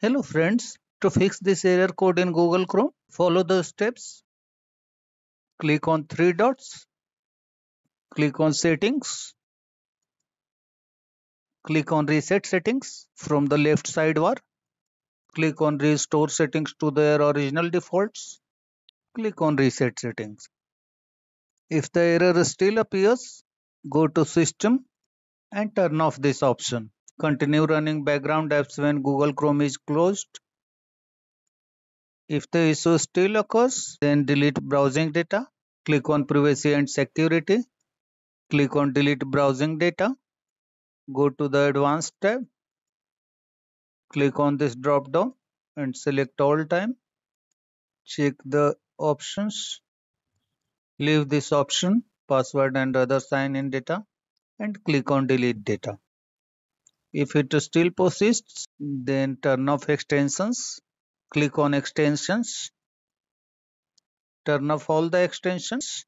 Hello friends, to fix this error code in Google Chrome, follow the steps. Click on three dots. Click on settings. Click on reset settings from the left sidebar. Click on restore settings to their original defaults. Click on reset settings. If the error still appears, go to system and turn off this option. Continue running background apps when Google Chrome is closed. If the issue still occurs, then delete browsing data. Click on privacy and security. Click on delete browsing data. Go to the advanced tab. Click on this drop down and select all time. Check the options. Leave this option, password and other sign in data and click on delete data. If it still persists, then turn off extensions. Click on extensions. Turn off all the extensions.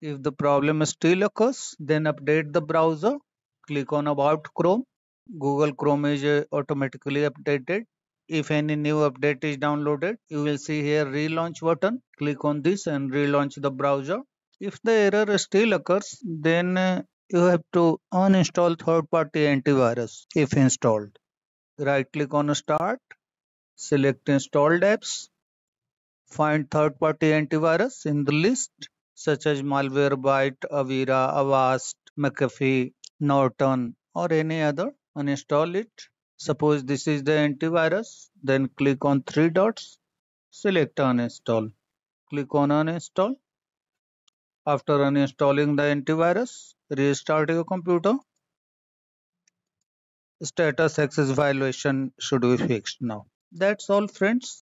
If the problem still occurs, then update the browser. Click on About Chrome. Google Chrome is uh, automatically updated. If any new update is downloaded, you will see here relaunch button. Click on this and relaunch the browser. If the error still occurs, then you have to uninstall third-party antivirus if installed. Right-click on Start, select Installed Apps, find third-party antivirus in the list such as Malwarebytes, Avira, Avast, McAfee, Norton or any other. Uninstall it. Suppose this is the antivirus, then click on three dots, select uninstall. Click on uninstall after uninstalling the antivirus, restart your computer. Status access violation should be fixed now. That's all friends.